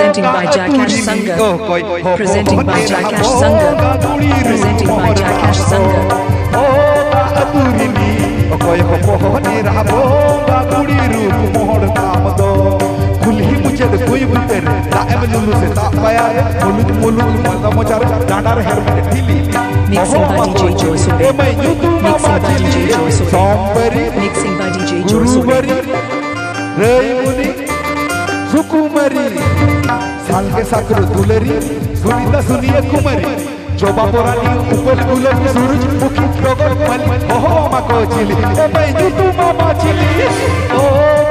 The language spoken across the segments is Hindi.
presenting by Jackash Sangha. Presenting by Jackash Sanga. Presenting by Jackash Sanga. Okoye kopoho ni rabo ba kuli ru kumohor tamato kuli mujhe de koi bunte re ta emjulu se ta paya re bolu bolu mata mochar dada re hai mere dili mixing by DJ Joyce mixing by DJ Joyce mixing by DJ Joyce Ruberi सुकुमरी साल के साकरो दुलरी सुनीता सुनिए कुमरी जोबा पोरानी उपल गुलर सूरज मुखी प्रगट मली ओहो मामा को चिली ओ भाई तू तू मामा चिली ओ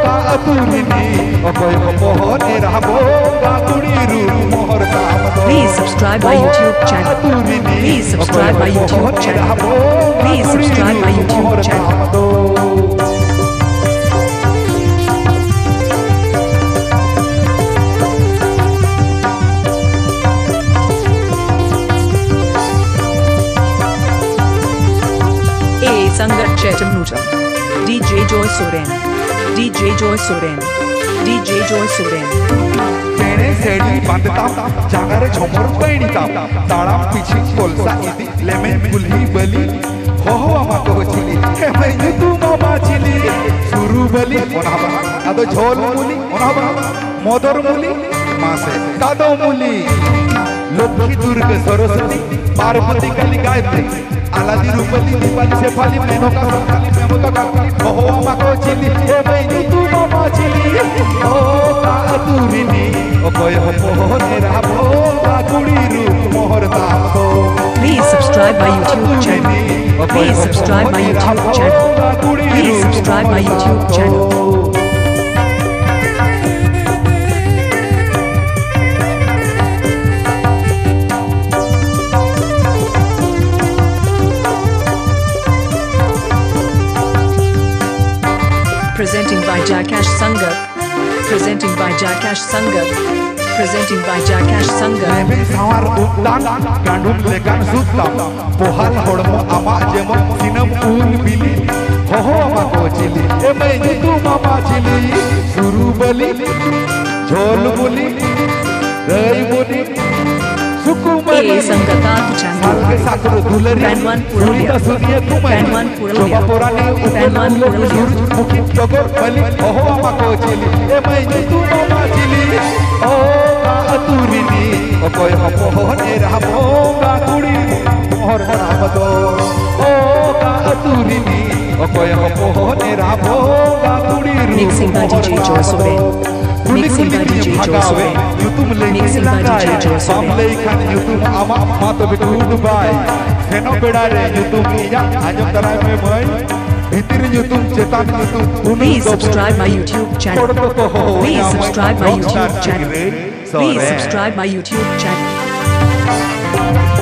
का अतुरिनी ओ कोई को पोहने रहबो का तुड़ीरू मोहर का Please subscribe my YouTube channel. Please subscribe my YouTube channel. Please subscribe my YouTube channel. संगत चैटमनुजा DJ Joy Soren DJ Joy Soren DJ Joy Soren તેણે સેડી બાંધતા જાગર છોમર પૈણીતા તાળા પીછી કોલસા ઇદી લેમેન ભૂલી બલી હો હો અમા કહો ચીલી હે મૈની તું મામા ચીલી સુરુ બલી ઓનાબા આદો ઝોલ મુલી ઓનાબા મોદર મુલી માસે કાદો મુલી લક્ષ્મી દુર્ગ સરસ્વતી પાર્વતી કાલી ગાયત્રી आलादी रूपली दीपाली शेफाली मेनका सोनाली मेमका काकली महुआ मको चिली ए बहनी तू मामा चिली ओ कातुरिनी ओ कोय हो पोहने राबो काकुड़ी रूप मोहर ताको Please subscribe my YouTube channel. Please subscribe my YouTube channel. Please subscribe my YouTube channel. Presenting by Jackash Sangha. Presenting by Jackash Sangha. Presenting by Jackash Sangha. I Hemin tawar uttan, gandun lekan sutta. Pohal hodmo ama jemo sinam Un bili. Ho ho ama ko chili. E mai jutu mama chili. Suru bali, jol buli, rai buli. Sukumari. E sangatat chan. के साथ वो दुलरी पूरी तो सुनिए तुम है शोभा पुरानी उतना लोग सूरज मुखी टगोर बलि ओहो अमा को चिली। ए मैं जी तू मामा चिली। ओ का अतुरिनी ओ कोई हम होने रहा मोगा कुड़ी मोहर राम दो ओ का अतुरिनी ओ कोई हम होने रहा मोगा कुड़ी मिक्सिंग बाजी जी ज़ोर सुबह kulik kulik ni bhagawe yutum lehi langaye bamle khan yutum ama mato bitud bai heno beda re yutum iya ajam tarai me mai भीतर YouTube Chetan YouTube please subscribe my YouTube channel please subscribe my YouTube channel please subscribe my YouTube channel